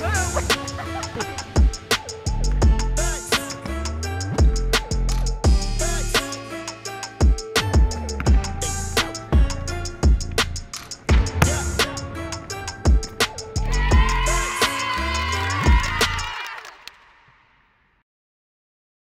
Woo!